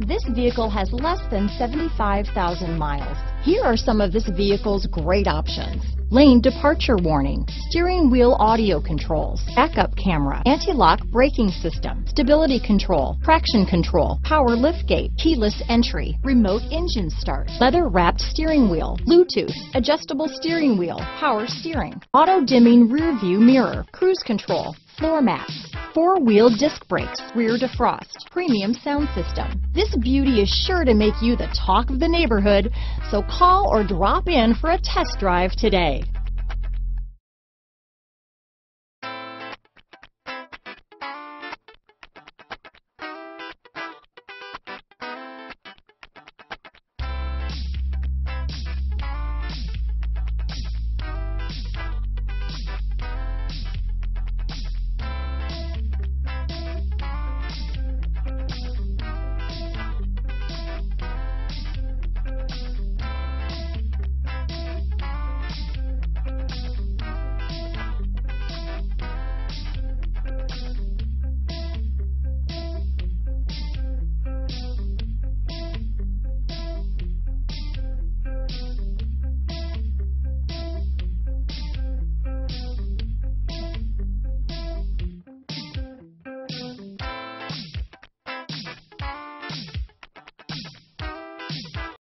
This vehicle has less than 75,000 miles. Here are some of this vehicle's great options. Lane departure warning, steering wheel audio controls, backup camera, anti-lock braking system, stability control, traction control, power liftgate, keyless entry, remote engine start, leather wrapped steering wheel, Bluetooth, adjustable steering wheel, power steering, auto dimming rear view mirror, cruise control, floor mats, four-wheel disc brakes, rear defrost, premium sound system. This beauty is sure to make you the talk of the neighborhood, so call or drop in for a test drive today.